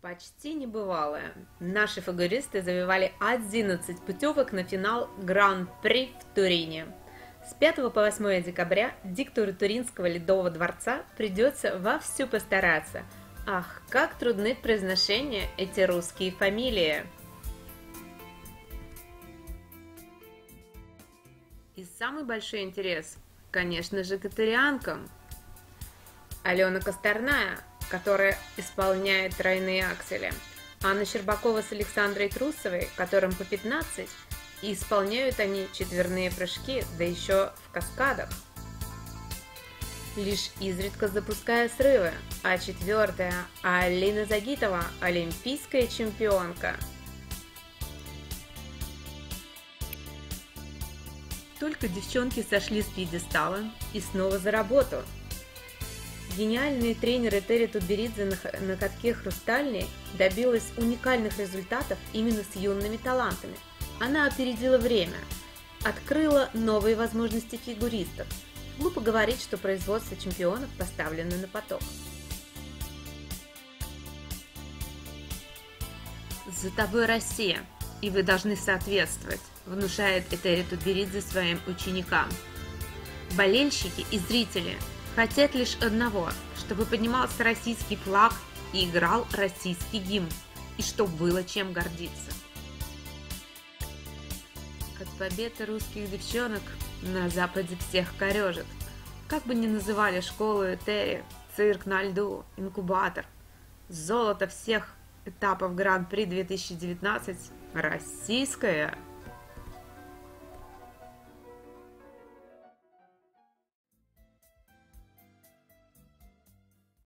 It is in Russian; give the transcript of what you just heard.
Почти небывалое. Наши фигуристы завоевали 11 путевок на финал Гран-при в Турине. С 5 по 8 декабря диктору Туринского ледового дворца придется вовсю постараться. Ах, как трудны в произношении эти русские фамилии! И самый большой интерес, конечно же, к. Алена Косторная, которая исполняет тройные аксели. Анна Щербакова с Александрой Трусовой, которым по 15, и исполняют они четверные прыжки, да еще в каскадах. Лишь изредка запуская срывы, а четвертая Алина Загитова – олимпийская чемпионка. Только девчонки сошли с пьедестала и снова за работу – Гениальные тренеры Терри Тутберидзе на, на катке «Хрустальный» добилась уникальных результатов именно с юными талантами. Она опередила время, открыла новые возможности фигуристов. Глупо говорить, что производство чемпионов поставлено на поток. «За тобой Россия, и вы должны соответствовать», внушает Этери Тутберидзе своим ученикам. Болельщики и зрители – хотят лишь одного, чтобы поднимался российский флаг и играл российский гимн, и чтобы было чем гордиться. От победы русских девчонок на Западе всех корежит. Как бы ни называли школу Этери, цирк на льду, инкубатор, золото всех этапов Гран-при 2019 российское –